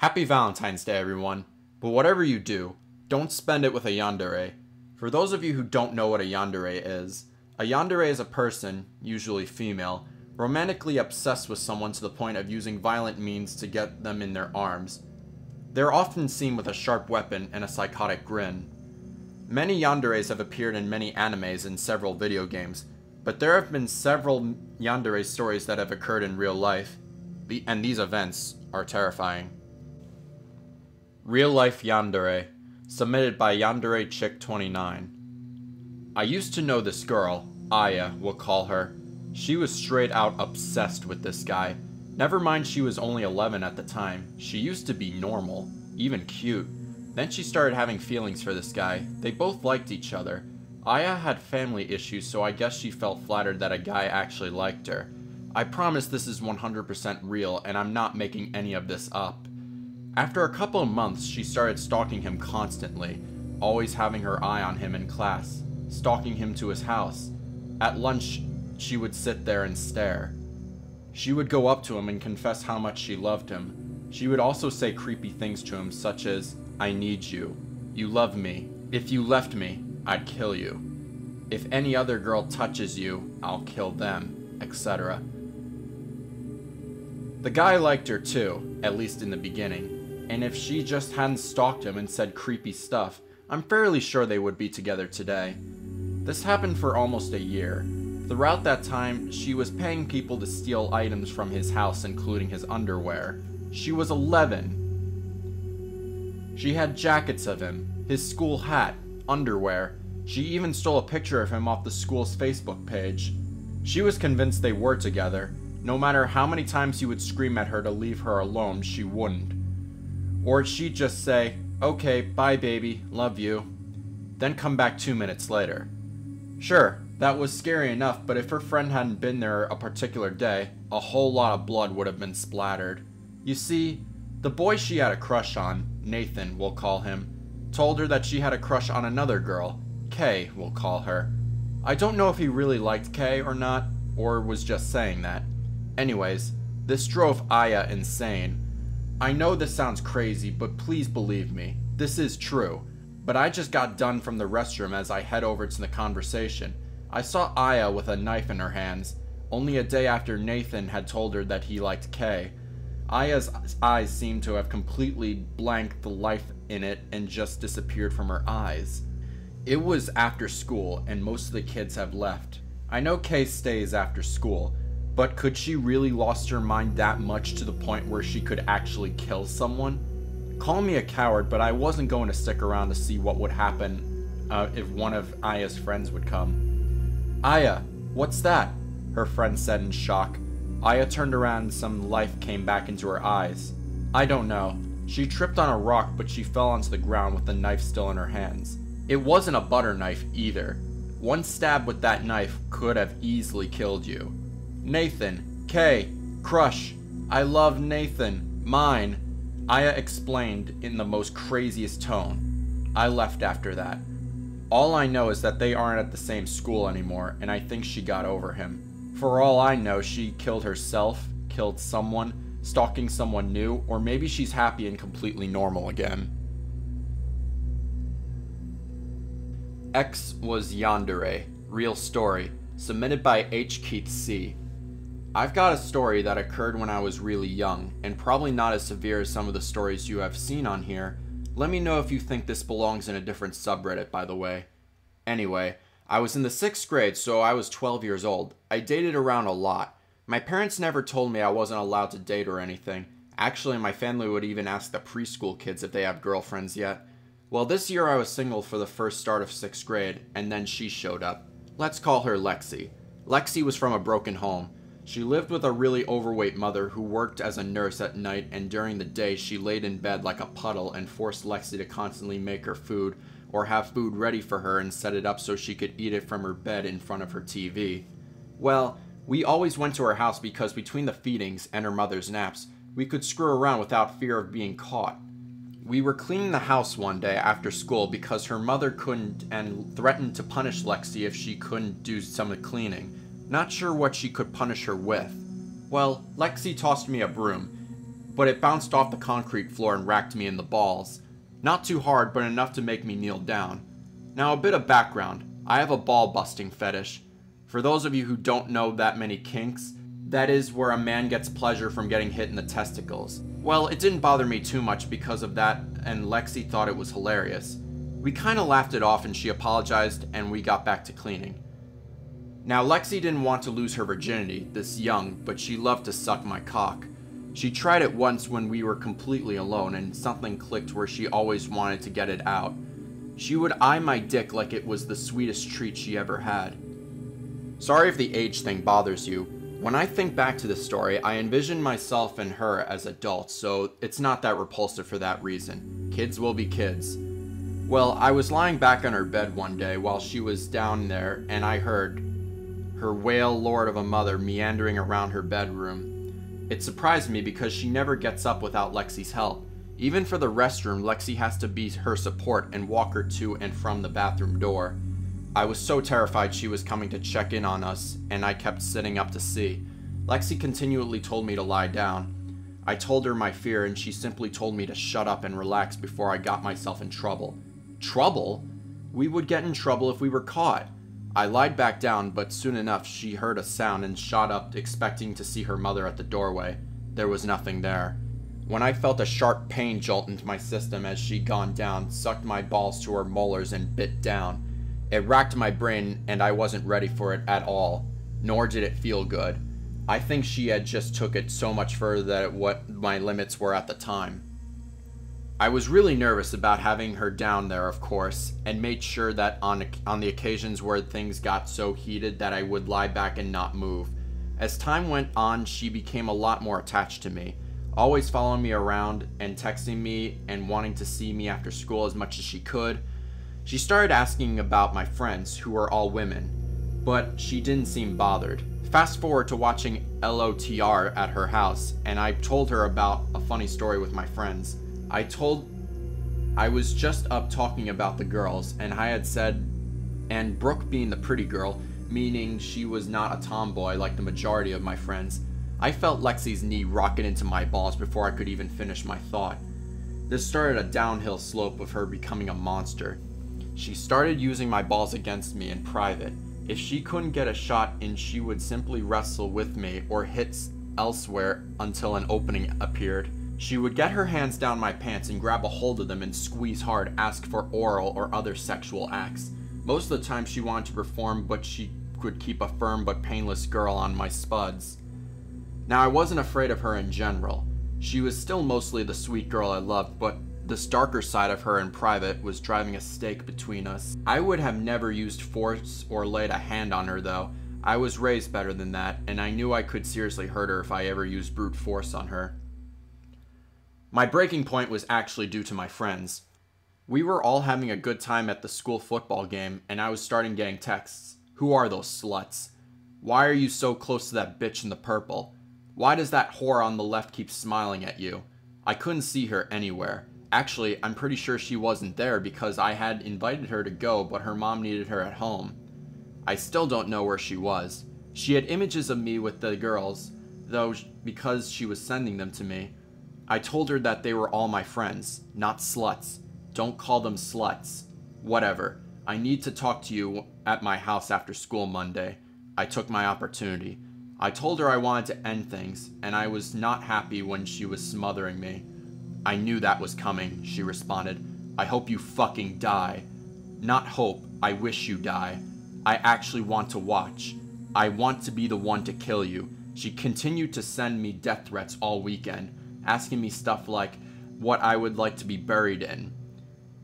Happy Valentine's Day, everyone. But whatever you do, don't spend it with a yandere. For those of you who don't know what a yandere is, a yandere is a person, usually female, romantically obsessed with someone to the point of using violent means to get them in their arms. They're often seen with a sharp weapon and a psychotic grin. Many yanderes have appeared in many animes and several video games, but there have been several yandere stories that have occurred in real life, and these events are terrifying. Real Life Yandere, submitted by Yandere Chick 29. I used to know this girl, Aya, we'll call her. She was straight out obsessed with this guy. Never mind she was only 11 at the time, she used to be normal, even cute. Then she started having feelings for this guy. They both liked each other. Aya had family issues, so I guess she felt flattered that a guy actually liked her. I promise this is 100% real, and I'm not making any of this up. After a couple of months, she started stalking him constantly, always having her eye on him in class, stalking him to his house. At lunch, she would sit there and stare. She would go up to him and confess how much she loved him. She would also say creepy things to him, such as, I need you. You love me. If you left me, I'd kill you. If any other girl touches you, I'll kill them, etc. The guy liked her too, at least in the beginning and if she just hadn't stalked him and said creepy stuff, I'm fairly sure they would be together today. This happened for almost a year. Throughout that time, she was paying people to steal items from his house, including his underwear. She was 11. She had jackets of him, his school hat, underwear. She even stole a picture of him off the school's Facebook page. She was convinced they were together. No matter how many times he would scream at her to leave her alone, she wouldn't. Or she'd just say, okay, bye baby, love you, then come back two minutes later. Sure, that was scary enough, but if her friend hadn't been there a particular day, a whole lot of blood would have been splattered. You see, the boy she had a crush on, Nathan, we'll call him, told her that she had a crush on another girl, Kay, we'll call her. I don't know if he really liked Kay or not, or was just saying that. Anyways, this drove Aya insane. I know this sounds crazy, but please believe me, this is true. But I just got done from the restroom as I head over to the conversation. I saw Aya with a knife in her hands, only a day after Nathan had told her that he liked Kay. Aya's eyes seemed to have completely blanked the life in it and just disappeared from her eyes. It was after school, and most of the kids have left. I know Kay stays after school, but could she really lost her mind that much to the point where she could actually kill someone? Call me a coward, but I wasn't going to stick around to see what would happen uh, if one of Aya's friends would come. Aya, what's that? Her friend said in shock. Aya turned around and some life came back into her eyes. I don't know. She tripped on a rock, but she fell onto the ground with the knife still in her hands. It wasn't a butter knife either. One stab with that knife could have easily killed you. Nathan, Kay, Crush, I love Nathan, mine, Aya explained in the most craziest tone. I left after that. All I know is that they aren't at the same school anymore, and I think she got over him. For all I know, she killed herself, killed someone, stalking someone new, or maybe she's happy and completely normal again. Ex was Yandere, real story, submitted by H. Keith C. I've got a story that occurred when I was really young, and probably not as severe as some of the stories you have seen on here. Let me know if you think this belongs in a different subreddit, by the way. Anyway, I was in the 6th grade, so I was 12 years old. I dated around a lot. My parents never told me I wasn't allowed to date or anything. Actually, my family would even ask the preschool kids if they have girlfriends yet. Well, this year I was single for the first start of 6th grade, and then she showed up. Let's call her Lexi. Lexi was from a broken home. She lived with a really overweight mother who worked as a nurse at night, and during the day, she laid in bed like a puddle and forced Lexi to constantly make her food or have food ready for her and set it up so she could eat it from her bed in front of her TV. Well, we always went to her house because between the feedings and her mother's naps, we could screw around without fear of being caught. We were cleaning the house one day after school because her mother couldn't and threatened to punish Lexi if she couldn't do some of the cleaning. Not sure what she could punish her with. Well, Lexi tossed me a broom, but it bounced off the concrete floor and racked me in the balls. Not too hard, but enough to make me kneel down. Now, a bit of background I have a ball busting fetish. For those of you who don't know that many kinks, that is where a man gets pleasure from getting hit in the testicles. Well, it didn't bother me too much because of that, and Lexi thought it was hilarious. We kinda laughed it off and she apologized, and we got back to cleaning. Now, Lexi didn't want to lose her virginity this young, but she loved to suck my cock. She tried it once when we were completely alone, and something clicked where she always wanted to get it out. She would eye my dick like it was the sweetest treat she ever had. Sorry if the age thing bothers you. When I think back to this story, I envision myself and her as adults, so it's not that repulsive for that reason. Kids will be kids. Well, I was lying back on her bed one day while she was down there, and I heard her whale lord of a mother meandering around her bedroom. It surprised me because she never gets up without Lexi's help. Even for the restroom, Lexi has to be her support and walk her to and from the bathroom door. I was so terrified she was coming to check in on us, and I kept sitting up to see. Lexi continually told me to lie down. I told her my fear, and she simply told me to shut up and relax before I got myself in trouble. Trouble? We would get in trouble if we were caught. I lied back down, but soon enough she heard a sound and shot up, expecting to see her mother at the doorway. There was nothing there. When I felt a sharp pain jolt into my system as she'd gone down, sucked my balls to her molars and bit down. It racked my brain and I wasn't ready for it at all, nor did it feel good. I think she had just took it so much further than what my limits were at the time. I was really nervous about having her down there, of course, and made sure that on, on the occasions where things got so heated that I would lie back and not move. As time went on, she became a lot more attached to me, always following me around and texting me and wanting to see me after school as much as she could. She started asking about my friends, who were all women, but she didn't seem bothered. Fast forward to watching LOTR at her house, and I told her about a funny story with my friends. I told I was just up talking about the girls, and I had said, and Brooke being the pretty girl, meaning she was not a tomboy like the majority of my friends, I felt Lexi's knee rocket into my balls before I could even finish my thought. This started a downhill slope of her becoming a monster. She started using my balls against me in private. If she couldn't get a shot in, she would simply wrestle with me or hit elsewhere until an opening appeared. She would get her hands down my pants and grab a hold of them and squeeze hard, ask for oral or other sexual acts. Most of the time she wanted to perform, but she could keep a firm but painless girl on my spuds. Now I wasn't afraid of her in general. She was still mostly the sweet girl I loved, but this darker side of her in private was driving a stake between us. I would have never used force or laid a hand on her though. I was raised better than that, and I knew I could seriously hurt her if I ever used brute force on her. My breaking point was actually due to my friends. We were all having a good time at the school football game, and I was starting getting texts. Who are those sluts? Why are you so close to that bitch in the purple? Why does that whore on the left keep smiling at you? I couldn't see her anywhere. Actually, I'm pretty sure she wasn't there because I had invited her to go, but her mom needed her at home. I still don't know where she was. She had images of me with the girls, though because she was sending them to me. I told her that they were all my friends, not sluts. Don't call them sluts. Whatever. I need to talk to you at my house after school Monday. I took my opportunity. I told her I wanted to end things, and I was not happy when she was smothering me. I knew that was coming, she responded. I hope you fucking die. Not hope, I wish you die. I actually want to watch. I want to be the one to kill you. She continued to send me death threats all weekend asking me stuff like what I would like to be buried in,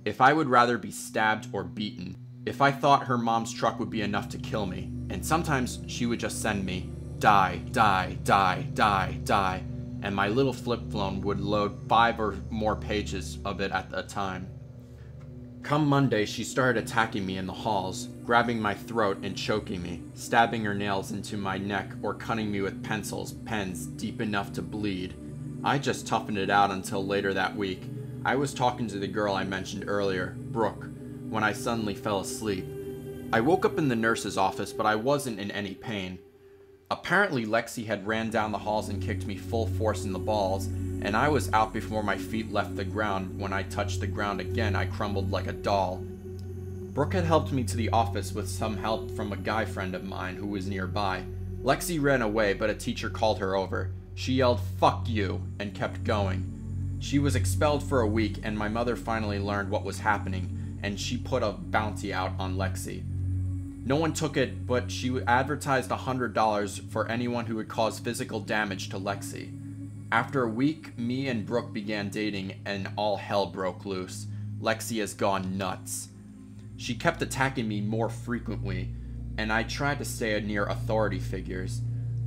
if I would rather be stabbed or beaten, if I thought her mom's truck would be enough to kill me, and sometimes she would just send me, die, die, die, die, die, and my little flip phone would load five or more pages of it at a time. Come Monday, she started attacking me in the halls, grabbing my throat and choking me, stabbing her nails into my neck or cutting me with pencils, pens deep enough to bleed. I just toughened it out until later that week. I was talking to the girl I mentioned earlier, Brooke, when I suddenly fell asleep. I woke up in the nurse's office, but I wasn't in any pain. Apparently, Lexi had ran down the halls and kicked me full force in the balls, and I was out before my feet left the ground. When I touched the ground again, I crumbled like a doll. Brooke had helped me to the office with some help from a guy friend of mine who was nearby. Lexi ran away, but a teacher called her over. She yelled, fuck you, and kept going. She was expelled for a week, and my mother finally learned what was happening, and she put a bounty out on Lexi. No one took it, but she advertised $100 for anyone who would cause physical damage to Lexi. After a week, me and Brooke began dating, and all hell broke loose. Lexi has gone nuts. She kept attacking me more frequently, and I tried to stay near authority figures.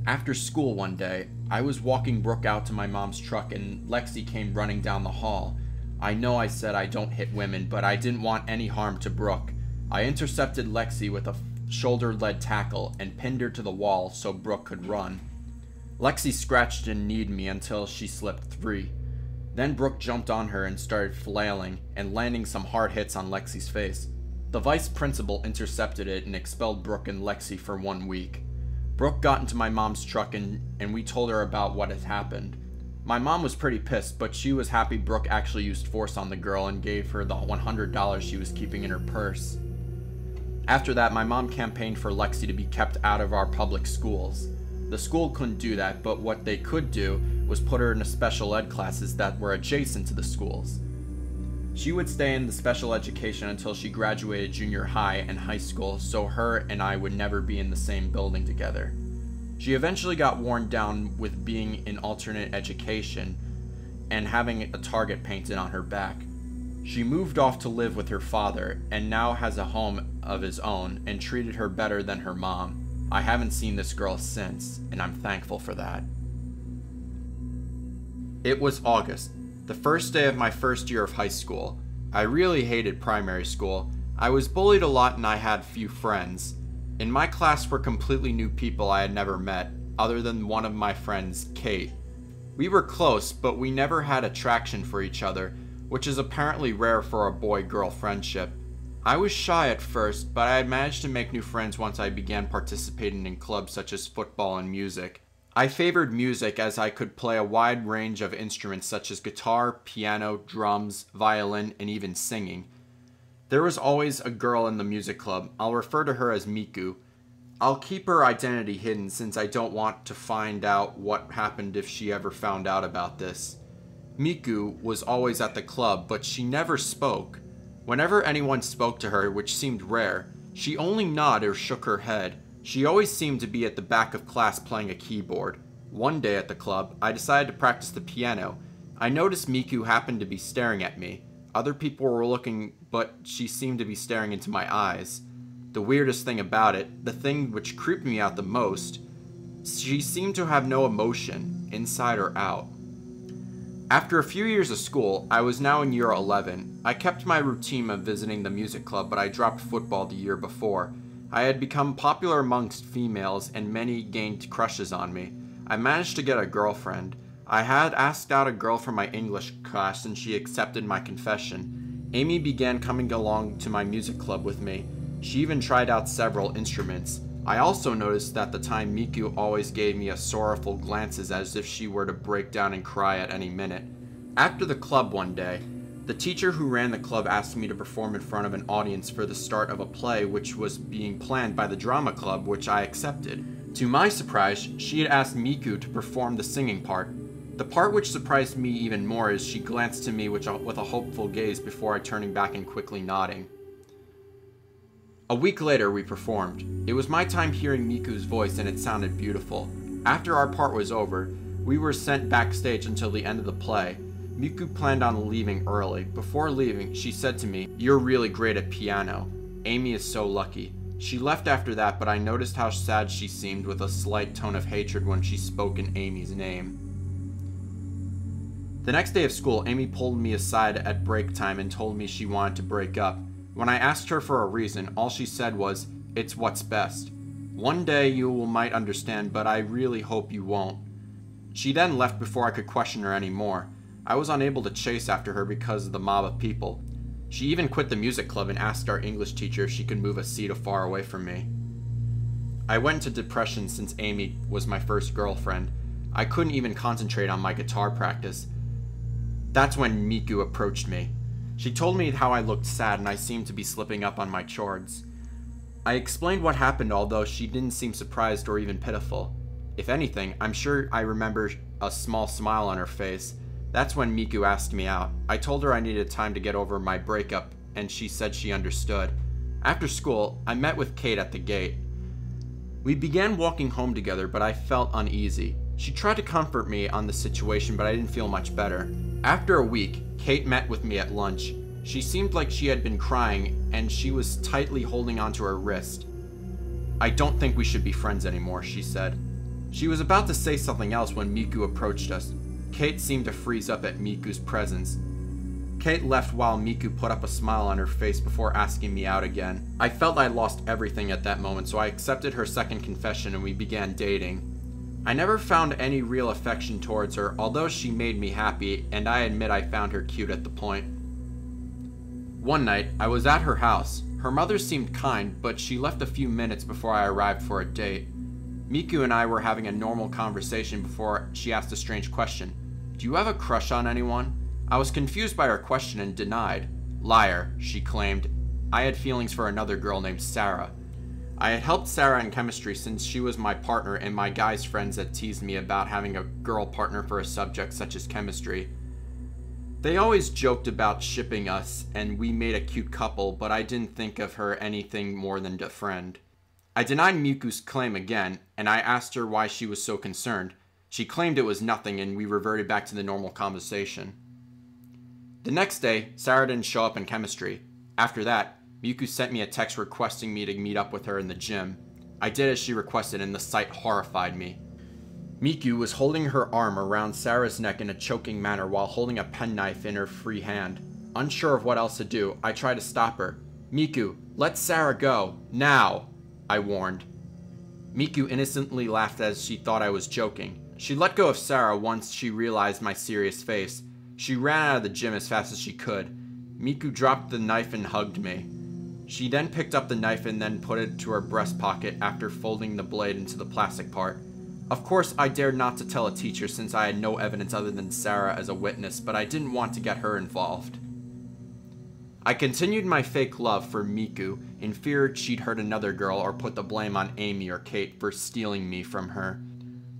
After school one day, I was walking Brooke out to my mom's truck and Lexi came running down the hall. I know I said I don't hit women, but I didn't want any harm to Brooke. I intercepted Lexi with a shoulder led tackle and pinned her to the wall so Brooke could run. Lexi scratched and kneed me until she slipped free. Then Brooke jumped on her and started flailing and landing some hard hits on Lexi's face. The vice principal intercepted it and expelled Brooke and Lexi for one week. Brooke got into my mom's truck and, and we told her about what had happened. My mom was pretty pissed, but she was happy Brooke actually used force on the girl and gave her the $100 she was keeping in her purse. After that, my mom campaigned for Lexi to be kept out of our public schools. The school couldn't do that, but what they could do was put her in special ed classes that were adjacent to the schools. She would stay in the special education until she graduated junior high and high school, so her and I would never be in the same building together. She eventually got worn down with being in alternate education and having a target painted on her back. She moved off to live with her father and now has a home of his own and treated her better than her mom. I haven't seen this girl since, and I'm thankful for that. It was August, the first day of my first year of high school. I really hated primary school. I was bullied a lot and I had few friends. In my class were completely new people I had never met, other than one of my friends, Kate. We were close, but we never had attraction for each other, which is apparently rare for a boy girl friendship. I was shy at first, but I had managed to make new friends once I began participating in clubs such as football and music. I favored music as I could play a wide range of instruments such as guitar, piano, drums, violin, and even singing. There was always a girl in the music club. I'll refer to her as Miku. I'll keep her identity hidden since I don't want to find out what happened if she ever found out about this. Miku was always at the club, but she never spoke. Whenever anyone spoke to her, which seemed rare, she only nodded or shook her head. She always seemed to be at the back of class playing a keyboard. One day at the club, I decided to practice the piano. I noticed Miku happened to be staring at me. Other people were looking, but she seemed to be staring into my eyes. The weirdest thing about it, the thing which creeped me out the most, she seemed to have no emotion, inside or out. After a few years of school, I was now in year 11. I kept my routine of visiting the music club, but I dropped football the year before. I had become popular amongst females, and many gained crushes on me. I managed to get a girlfriend. I had asked out a girl from my English class, and she accepted my confession. Amy began coming along to my music club with me. She even tried out several instruments. I also noticed that the time Miku always gave me a sorrowful glances as if she were to break down and cry at any minute. After the club one day, the teacher who ran the club asked me to perform in front of an audience for the start of a play which was being planned by the drama club, which I accepted. To my surprise, she had asked Miku to perform the singing part. The part which surprised me even more is she glanced to me with a, hopeful gaze before I turning back and quickly nodding. A week later, we performed. It was my time hearing Miku's voice and it sounded beautiful. After our part was over, we were sent backstage until the end of the play. Miku planned on leaving early. Before leaving, she said to me, You're really great at piano. Amy is so lucky. She left after that, but I noticed how sad she seemed with a slight tone of hatred when she spoke in Amy's name. The next day of school, Amy pulled me aside at break time and told me she wanted to break up. When I asked her for a reason, all she said was, It's what's best. One day you will might understand, but I really hope you won't. She then left before I could question her anymore. I was unable to chase after her because of the mob of people. She even quit the music club and asked our English teacher if she could move a seat far away from me. I went into depression since Amy was my first girlfriend. I couldn't even concentrate on my guitar practice. That's when Miku approached me. She told me how I looked sad and I seemed to be slipping up on my chords. I explained what happened, although she didn't seem surprised or even pitiful. If anything, I'm sure I remember a small smile on her face. That's when Miku asked me out. I told her I needed time to get over my breakup, and she said she understood. After school, I met with Kate at the gate. We began walking home together, but I felt uneasy. She tried to comfort me on the situation, but I didn't feel much better. After a week, Kate met with me at lunch. She seemed like she had been crying, and she was tightly holding onto her wrist. I don't think we should be friends anymore, she said. She was about to say something else when Miku approached us. Kate seemed to freeze up at Miku's presence. Kate left while Miku put up a smile on her face before asking me out again. I felt I lost everything at that moment, so I accepted her second confession and we began dating. I never found any real affection towards her, although she made me happy, and I admit I found her cute at the point. One night, I was at her house. Her mother seemed kind, but she left a few minutes before I arrived for a date. Miku and I were having a normal conversation before she asked a strange question. Do you have a crush on anyone? I was confused by her question and denied. Liar, she claimed. I had feelings for another girl named Sarah. I had helped Sarah in chemistry since she was my partner and my guy's friends had teased me about having a girl partner for a subject such as chemistry. They always joked about shipping us and we made a cute couple, but I didn't think of her anything more than a friend. I denied Miku's claim again, and I asked her why she was so concerned. She claimed it was nothing and we reverted back to the normal conversation. The next day, Sarah didn't show up in chemistry. After that, Miku sent me a text requesting me to meet up with her in the gym. I did as she requested and the sight horrified me. Miku was holding her arm around Sarah's neck in a choking manner while holding a penknife in her free hand. Unsure of what else to do, I tried to stop her. Miku, let Sarah go, now, I warned. Miku innocently laughed as she thought I was joking. She let go of Sarah once she realized my serious face. She ran out of the gym as fast as she could. Miku dropped the knife and hugged me. She then picked up the knife and then put it to her breast pocket after folding the blade into the plastic part. Of course, I dared not to tell a teacher since I had no evidence other than Sarah as a witness, but I didn't want to get her involved. I continued my fake love for Miku in fear she'd hurt another girl or put the blame on Amy or Kate for stealing me from her.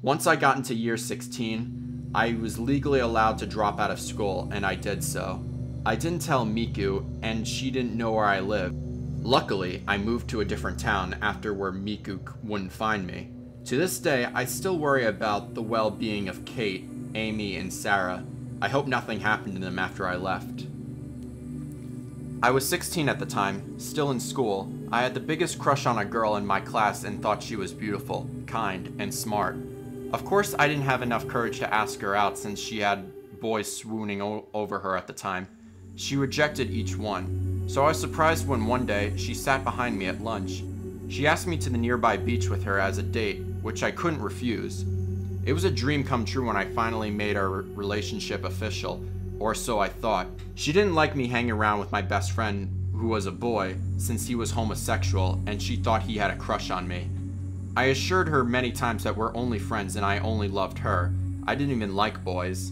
Once I got into year 16, I was legally allowed to drop out of school, and I did so. I didn't tell Miku, and she didn't know where I lived. Luckily, I moved to a different town after where Miku wouldn't find me. To this day, I still worry about the well-being of Kate, Amy, and Sarah. I hope nothing happened to them after I left. I was 16 at the time, still in school. I had the biggest crush on a girl in my class and thought she was beautiful, kind, and smart. Of course, I didn't have enough courage to ask her out since she had boys swooning over her at the time. She rejected each one, so I was surprised when one day she sat behind me at lunch. She asked me to the nearby beach with her as a date, which I couldn't refuse. It was a dream come true when I finally made our relationship official, or so I thought. She didn't like me hanging around with my best friend, who was a boy, since he was homosexual, and she thought he had a crush on me. I assured her many times that we're only friends and I only loved her. I didn't even like boys.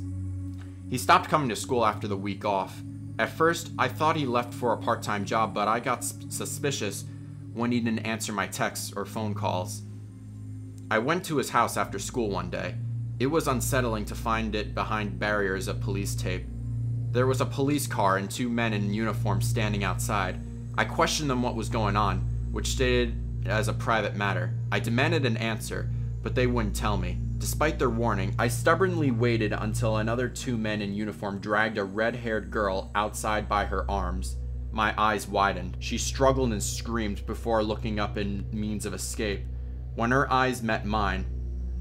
He stopped coming to school after the week off, at first, I thought he left for a part time job, but I got suspicious when he didn't answer my texts or phone calls. I went to his house after school one day. It was unsettling to find it behind barriers of police tape. There was a police car and two men in uniform standing outside. I questioned them what was going on, which stated as a private matter. I demanded an answer, but they wouldn't tell me. Despite their warning, I stubbornly waited until another two men in uniform dragged a red haired girl outside by her arms. My eyes widened. She struggled and screamed before looking up in means of escape. When her eyes met mine,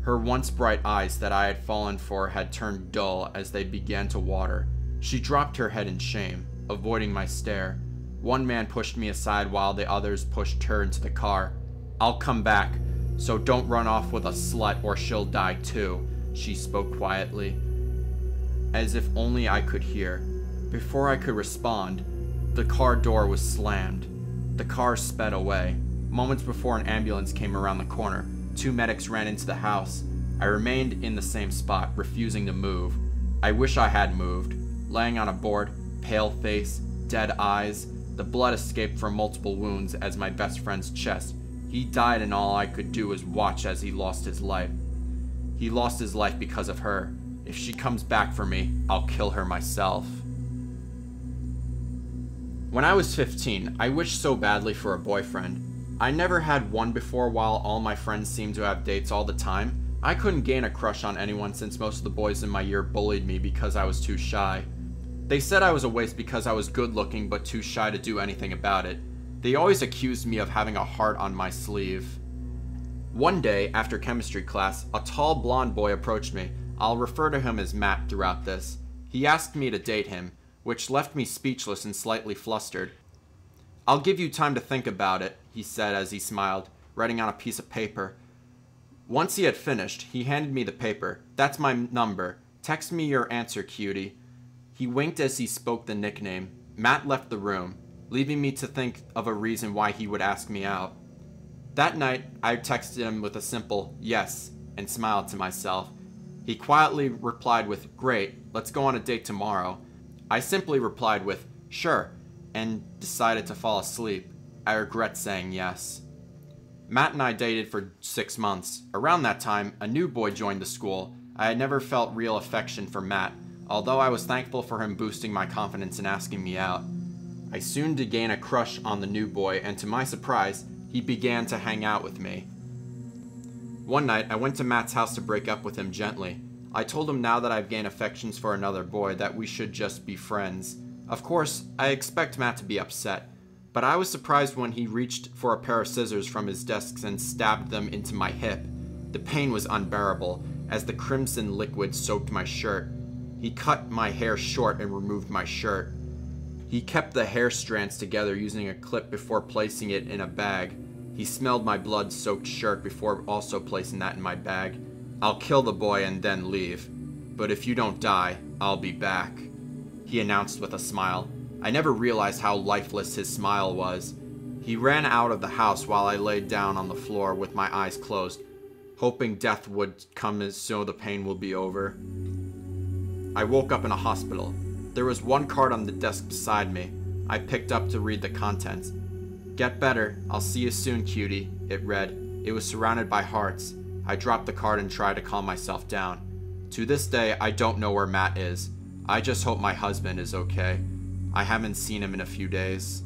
her once bright eyes that I had fallen for had turned dull as they began to water. She dropped her head in shame, avoiding my stare. One man pushed me aside while the others pushed her into the car. I'll come back, so don't run off with a slut or she'll die too, she spoke quietly. As if only I could hear. Before I could respond, the car door was slammed. The car sped away. Moments before an ambulance came around the corner, two medics ran into the house. I remained in the same spot, refusing to move. I wish I had moved. Laying on a board, pale face, dead eyes, the blood escaped from multiple wounds as my best friend's chest. He died, and all I could do was watch as he lost his life. He lost his life because of her. If she comes back for me, I'll kill her myself. When I was 15, I wished so badly for a boyfriend. I never had one before while all my friends seemed to have dates all the time. I couldn't gain a crush on anyone since most of the boys in my year bullied me because I was too shy. They said I was a waste because I was good looking but too shy to do anything about it. They always accused me of having a heart on my sleeve. One day, after chemistry class, a tall blonde boy approached me. I'll refer to him as Matt throughout this. He asked me to date him, which left me speechless and slightly flustered. I'll give you time to think about it, he said as he smiled, writing on a piece of paper. Once he had finished, he handed me the paper. That's my number. Text me your answer, cutie. He winked as he spoke the nickname. Matt left the room, leaving me to think of a reason why he would ask me out. That night, I texted him with a simple yes and smiled to myself. He quietly replied with, Great, let's go on a date tomorrow. I simply replied with, Sure, and decided to fall asleep. I regret saying yes. Matt and I dated for six months. Around that time, a new boy joined the school. I had never felt real affection for Matt, although I was thankful for him boosting my confidence and asking me out. I soon did gain a crush on the new boy, and to my surprise, he began to hang out with me. One night, I went to Matt's house to break up with him gently. I told him now that I've gained affections for another boy that we should just be friends. Of course, I expect Matt to be upset, but I was surprised when he reached for a pair of scissors from his desk and stabbed them into my hip. The pain was unbearable, as the crimson liquid soaked my shirt. He cut my hair short and removed my shirt. He kept the hair strands together using a clip before placing it in a bag. He smelled my blood soaked shirt before also placing that in my bag. I'll kill the boy and then leave. But if you don't die, I'll be back. He announced with a smile. I never realized how lifeless his smile was. He ran out of the house while I laid down on the floor with my eyes closed, hoping death would come so the pain will be over. I woke up in a hospital. There was one card on the desk beside me. I picked up to read the contents. Get better. I'll see you soon, cutie, it read. It was surrounded by hearts. I dropped the card and tried to calm myself down. To this day, I don't know where Matt is. I just hope my husband is okay. I haven't seen him in a few days.